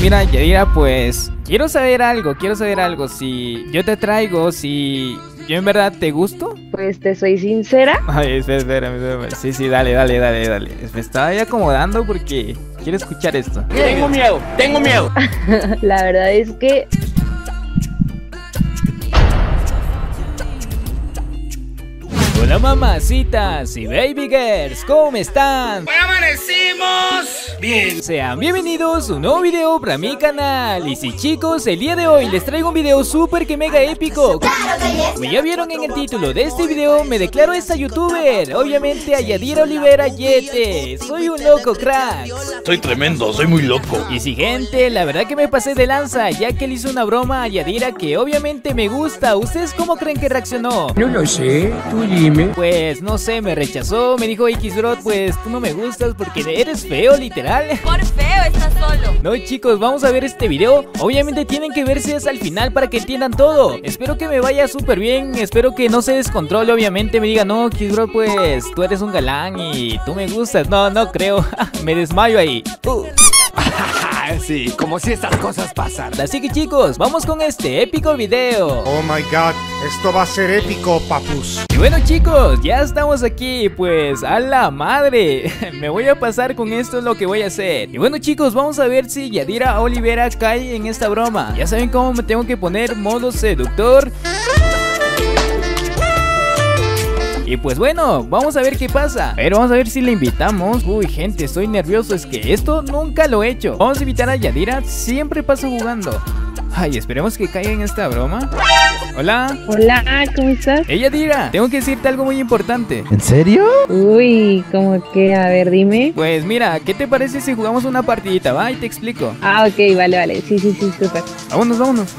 Mira, Yadira, pues quiero saber algo, quiero saber algo. Si yo te traigo, si yo en verdad te gusto. Pues te soy sincera. Ay, espera, espera, espera. Sí, sí, dale, dale, dale, dale. Me estaba ahí acomodando porque quiero escuchar esto. Tengo miedo, tengo miedo. La verdad es que Hola mamacitas y baby girls, ¿cómo están? ¡Hoy amanecimos! Bien. Sean bienvenidos a un nuevo video para mi canal Y sí chicos, el día de hoy les traigo un video súper que mega épico Como ya vieron en el título de este video, me declaro esta youtuber Obviamente a Yadira Olivera Yete Soy un loco crack Soy tremendo, soy muy loco. Y sí gente, la verdad que me pasé de lanza Ya que le hice una broma a Yadira que obviamente me gusta ¿Ustedes cómo creen que reaccionó? No lo sé, tú dime. Pues no sé, me rechazó, me dijo X Bro, pues tú no me gustas porque eres feo, literal. Por feo estás solo. No chicos, vamos a ver este video. Obviamente tienen que verse hasta el final para que entiendan todo. Espero que me vaya súper bien, espero que no se descontrole, obviamente me diga, no, X Bro, pues tú eres un galán y tú me gustas. No, no creo, me desmayo ahí. Uh. sí, como si estas cosas pasaran. Así que chicos, vamos con este épico video. Oh my god, esto va a ser épico, papus. Y bueno chicos, ya estamos aquí, pues a la madre Me voy a pasar con esto lo que voy a hacer Y bueno chicos, vamos a ver si Yadira Olivera cae en esta broma Ya saben cómo me tengo que poner modo seductor y pues bueno, vamos a ver qué pasa Pero vamos a ver si le invitamos Uy gente, estoy nervioso, es que esto nunca lo he hecho Vamos a invitar a Yadira, siempre paso jugando Ay, esperemos que caiga en esta broma Hola Hola, ¿cómo estás? Ella Yadira, tengo que decirte algo muy importante ¿En serio? Uy, como que, a ver, dime. Pues mira, ¿qué te parece si jugamos una partidita, va? Y te explico Ah, ok, vale, vale. Sí, sí, sí, súper. Vámonos, vámonos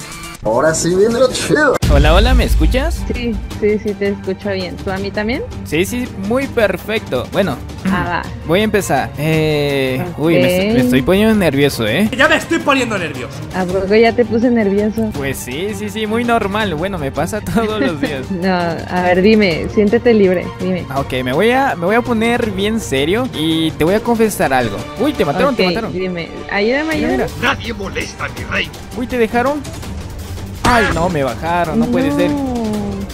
Ahora sí viene lo chido. Hola, hola, ¿me escuchas? Sí, sí, sí, te escucho bien. ¿Tú a mí también? Sí, sí, muy perfecto Bueno, Ah, va. voy a empezar Eh... Uy, me, estoy- me estoy poniendo nervioso, ¿eh? Ya me estoy poniendo nervioso. ¿A poco ya te puse nervioso? Pues sí, sí, sí, muy normal Bueno, me pasa todos los días No, a ver, dime, siéntete libre, dime. Ah, Ok, me voy a, me voy a poner bien serio y te voy a confesar algo. Uy, te mataron, te mataron. dime, ayúdame, ayúdame. Nadie molesta a mi rey. Uy, te dejaron. Ay, no, me bajaron, no puede ser.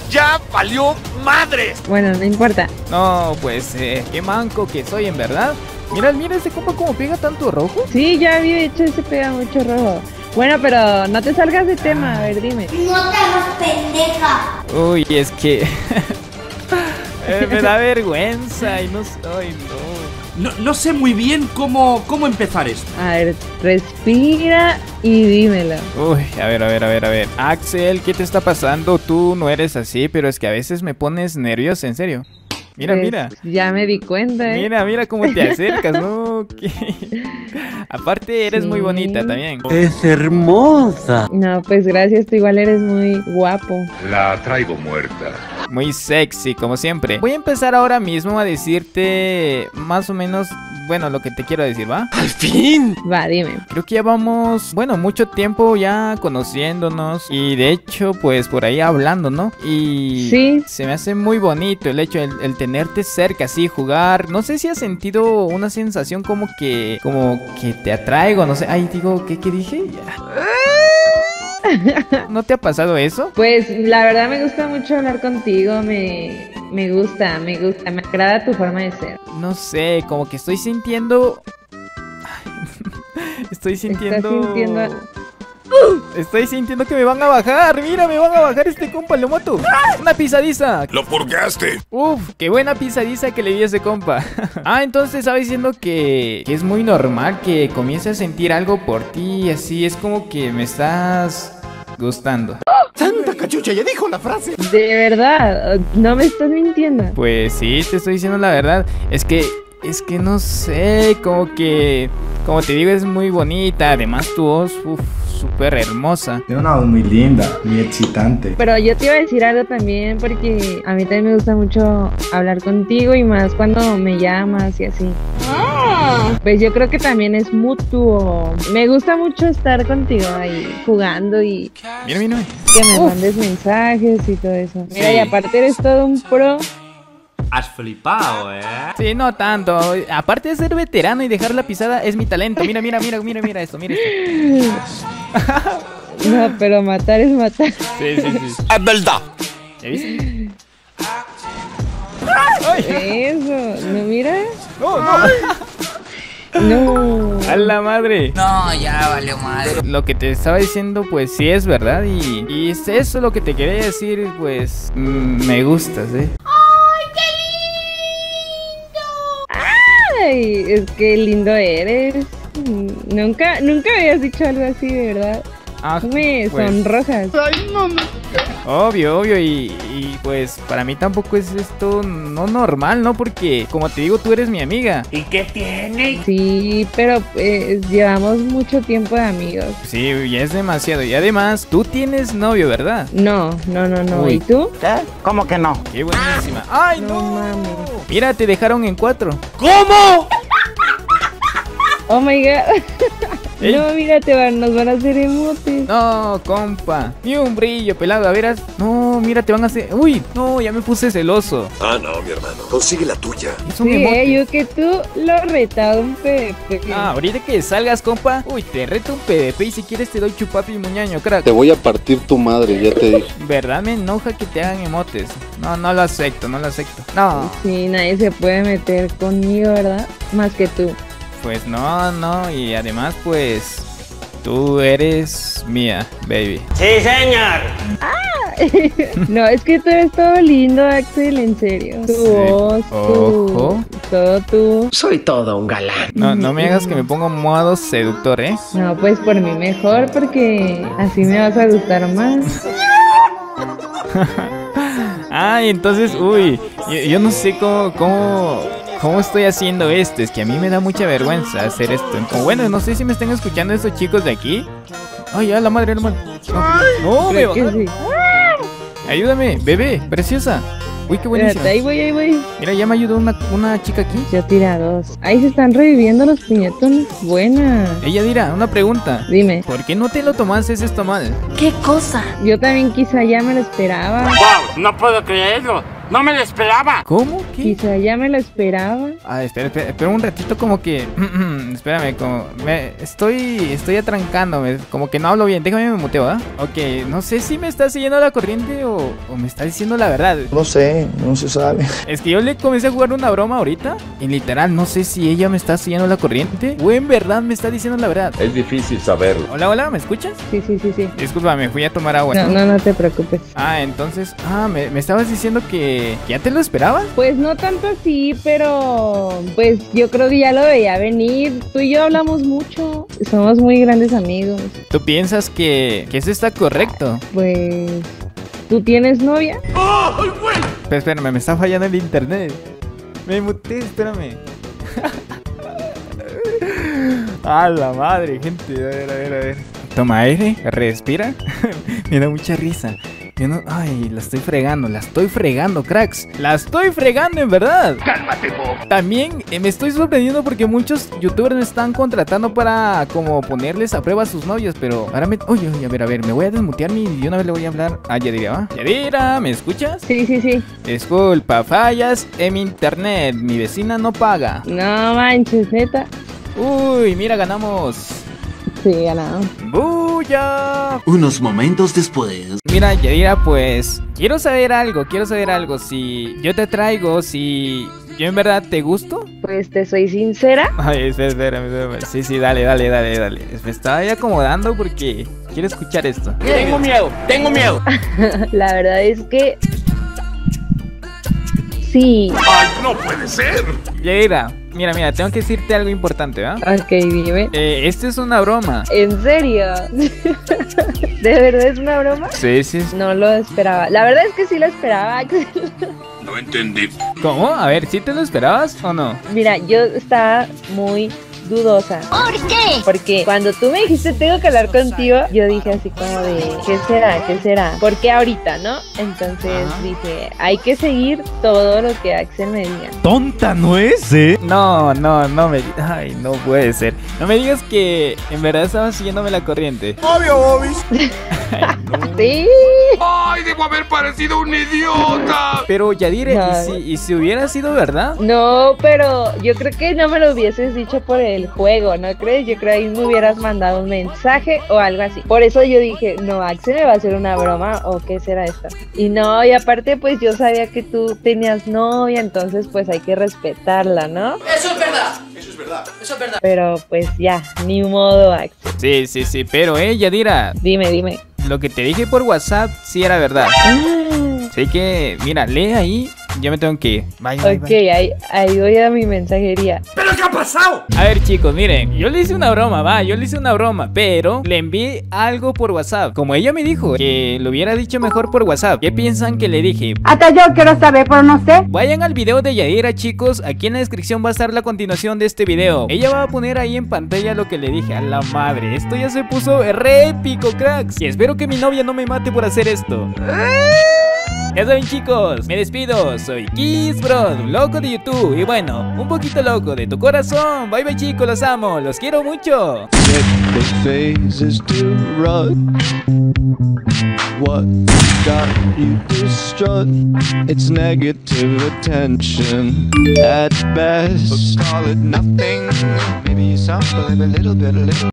¡Ya valió madres! Bueno, no importa. No, pues, eh, qué manco que soy, en verdad. Mira, mira este compa como pega tanto rojo. Sí, ya había hecho ese pega mucho rojo. Bueno, pero no te salgas de tema, a ver, dime. No te hagas pendeja. Uy, es que. eh, me da vergüenza y no soy, no. No, no sé muy bien cómo, cómo empezar esto. A ver, respira y dímelo. Uy, a ver, a ver, a ver, a ver. Axel, ¿qué te está pasando? Tú no eres así, pero es que a veces me pones nervioso, en serio. Mira, Pues, mira. Ya me di cuenta, ¿eh? Mira, mira cómo te acercas, ¿no? ¿Qué? Aparte, eres muy bonita también. Es hermosa. No, pues gracias, tú igual eres muy guapo. La traigo muerta. Muy sexy, como siempre. Voy a empezar ahora mismo a decirte más o menos, bueno, lo que te quiero decir, ¿va? ¡Al fin! Va, dime. Creo que ya vamos, bueno, mucho tiempo ya conociéndonos y de hecho, pues por ahí hablando, ¿no? Y Sí. se me hace muy bonito el hecho, el, el tenerte cerca, así, jugar. No sé si has sentido una sensación como que, como que te atraigo, no sé. Ay, digo, ¿qué, qué dije? Ya. ¿No te ha pasado eso? Pues la verdad me gusta mucho hablar contigo, me, me gusta, me gusta, me agrada tu forma de ser. No sé, como que estoy sintiendo. Estoy sintiendo. sintiendo- Estoy sintiendo que me van a bajar. Mira, me van a bajar este compa, lo mato. Una pisadiza. ¡Lo purgaste! Uf, qué buena pisadiza que le di a ese compa. ah, entonces estaba diciendo que, que es muy normal que comience a sentir algo por ti. Así es como que me estás gustando. ¡Santa cachucha! ¡Ya dijo la frase! De verdad, no me estás mintiendo. Pues sí, te estoy diciendo la verdad. Es que, es que no sé, como que, como te digo, es muy bonita. Además, tu voz, uff, súper hermosa. Tiene una voz muy linda, muy excitante. Pero yo te iba a decir algo también porque a mí también me gusta mucho hablar contigo y más cuando me llamas y así. Pues yo creo que también es mutuo. Me gusta mucho estar contigo ahí jugando y Mira, mira. que me Uf. mandes mensajes y todo eso. Mira, Sí. y aparte eres todo un pro. Has flipado, ¿eh? Sí, no tanto. Aparte de ser veterano y dejar la pisada, es mi talento. Mira, mira, mira, mira, mira esto, mira esto. No, pero matar es matar. Sí, sí, sí. Es verdad. ¿Ya viste? Eso, ¿no mira? No, no. No. A la madre. No, ya valió madre. Lo que te estaba diciendo, pues sí es verdad. Y, y es eso lo que te quería decir, pues mm, me gustas, ¿eh? Ay, es que lindo eres. Nunca, nunca habías dicho algo así, de verdad. Ah, Me pues, sonrojas. Obvio, obvio. Y, y, pues para mí tampoco es esto no normal, ¿no? Porque como te digo, tú eres mi amiga. ¿Y qué tiene? Sí, pero pues, llevamos mucho tiempo de amigos. Sí, ya es demasiado. Y además, tú tienes novio, ¿verdad? No, no, no, no. Uy. ¿Y tú? ¿Qué? ¿Cómo que no? Qué buenísima. ¡Ay, No no! mames. Mira, te dejaron en cuatro. ¿Cómo? Oh my god. Ey. No, mira, te van, nos van a hacer emotes. No, compa. Ni un brillo, pelado. A veras. No, mira, te van a hacer. Uy, no, ya me puse celoso. Ah, no, mi hermano. Consigue la tuya. Es un Sí, emote. eh, yo que tú lo retaba un PvP. Ah, ahorita que salgas, compa. Uy, te reto un PvP y si quieres te doy chupapi y muñaño, crack. Te voy a partir tu madre, ya te dije. ¿Verdad? Me enoja que te hagan emotes. No, no lo acepto, no lo acepto. No, Sí, nadie se puede meter conmigo, ¿verdad? Más que tú. Pues no, no. Y además, pues. Tú eres mía, baby. Sí, señor. No, es que tú eres todo lindo, Axel, en serio. Tu Sí. voz, tu... Ojo. Todo tú. Soy todo un galán. No, no me hagas que me ponga modo seductor, ¿eh? No, pues por mí mejor, porque así me vas a gustar más. Ay, entonces, uy, yo, yo no sé cómo, cómo, cómo estoy haciendo esto. Es que a mí me da mucha vergüenza hacer esto. O bueno, no sé si me están escuchando estos chicos de aquí. Ay, ya, la madre, hermano. No, no me bajaron. Ayúdame, bebé, preciosa. Uy, qué buenísimo. Ahí voy, ahí voy. Mira, ya me ayudó una, una chica aquí. Yo tira dos. Ahí se están reviviendo los piñetones. Buena. Ella dirá, una pregunta. Dime, ¿Por qué no te lo tomaste esto mal? ¿Qué cosa? yo también quizá ya me lo esperaba. ¡Wow! No puedo creerlo. No me lo esperaba. ¿Cómo? ¿Qué? Quizá ya me lo esperaba. Ah, espera, espera, espera un ratito como que... espérame, como... Me, estoy, estoy atrancándome, como que no hablo bien. Déjame me muteo, ¿ah? Ok, no sé si me está siguiendo la corriente o, o me está diciendo la verdad. No sé, no se sabe. Es que yo le comencé a jugar una broma ahorita y literal no sé si ella me está siguiendo la corriente o en verdad me está diciendo la verdad. Es difícil saberlo. Hola, hola, ¿me escuchas? Sí, sí, sí, sí. Disculpa, me fui a tomar agua. No, no, no te preocupes. Ah, entonces... Ah, me, me estabas diciendo que... que ¿Ya te lo esperabas? Pues no tanto así, pero pues yo creo que ya lo veía venir. Tú y yo hablamos mucho. Somos muy grandes amigos. ¿Tú piensas que, que eso está correcto? Pues ¿tú tienes novia? Pero espérame, me está fallando el internet. Me muté, espérame. A la madre, gente. A ver, a ver, a ver. Toma aire, respira. me da mucha risa. Yo no- Ay, la estoy fregando, la estoy fregando, cracks. La estoy fregando, en verdad. Cálmate, Bob. También eh, me estoy sorprendiendo porque muchos youtubers me están contratando para como ponerles a prueba a sus novios, pero ahora me... Oye, oye, a ver, a ver, me voy a desmutear y de una vez le voy a hablar a Yadira, ¿va? Yadira, ¿me escuchas? Sí, sí, sí. Disculpa, fallas en mi internet, mi vecina no paga. No manches, neta. Uy, mira, ganamos. Sí, ganado. ¡Buya! Unos momentos después. Mira, Yadira, pues quiero saber algo, quiero saber algo. Si yo te traigo, si yo en verdad te gusto. Pues te soy sincera. Ay, espera, espérame, espérame. Sí, sí, dale, dale, dale, dale. Me estaba ahí acomodando porque quiero escuchar esto. Tengo miedo, tengo miedo. La verdad es que sí. ¡Ay, no puede ser! Yadira, mira, mira, tengo que decirte algo importante, ¿va? Ok, dime. Eh, esto es una broma. ¿En serio? ¿De verdad es una broma? Sí, sí. sí. No lo esperaba. La verdad es que sí lo esperaba, Axel. No entendí. ¿Cómo? A ver, ¿sí te lo esperabas o no? Mira, yo estaba muy dudosa. ¿Por qué? Porque cuando tú me dijiste tengo que hablar contigo, yo dije así como de, ¿qué será? ¿Qué será? ¿Por qué ahorita, no? Entonces Ajá. dije, hay que seguir todo lo que Axel me diga. Tonta no es, ¿eh? No, no, no me. Ay, no puede ser. No me digas que en verdad estabas siguiéndome la corriente. Obvio, Bobis. Sí. ¡Ay, debo haber parecido un idiota! Pero Yadira, No. ¿y si, y si hubiera sido verdad? No, pero yo creo que no me lo hubieses dicho por el juego, ¿no crees? Yo creo que ahí me hubieras mandado un mensaje o algo así. Por eso yo dije, no, Axel me va a hacer una broma o qué será esto. Y no, y aparte pues yo sabía que tú tenías novia, entonces pues hay que respetarla, ¿no? Eso es verdad. Eso es verdad. Eso es verdad. Pero pues ya, ni modo, Axel. Sí, sí, sí, pero eh, Yadira, Dime, dime. lo que te dije por WhatsApp sí era verdad. Así que, mira, lee ahí, yo me tengo que ir. Bye, bye, Ok, bye. ahí, ahí voy a mi mensajería. ¿Pero qué ha pasado? A ver chicos, miren, yo le hice una broma, va, yo le hice una broma, pero le envié algo por WhatsApp. Como ella me dijo que lo hubiera dicho mejor por WhatsApp, ¿qué piensan que le dije? Hasta yo quiero saber, pero no sé. Vayan al video de Yadira chicos, aquí en la descripción va a estar la continuación de este video. Ella va a poner ahí en pantalla lo que le dije a la madre. Esto ya se puso re épico, cracks. Y espero que mi novia no me mate por hacer esto. Ya saben chicos, me despido, soy Kiss Bro, loco de YouTube y bueno, un poquito loco de tu corazón. Bye bye chicos, los amo, los quiero mucho. The phases to run. What got you distraught? It's negative attention at best. Call it nothing. Maybe something a little bit, a little.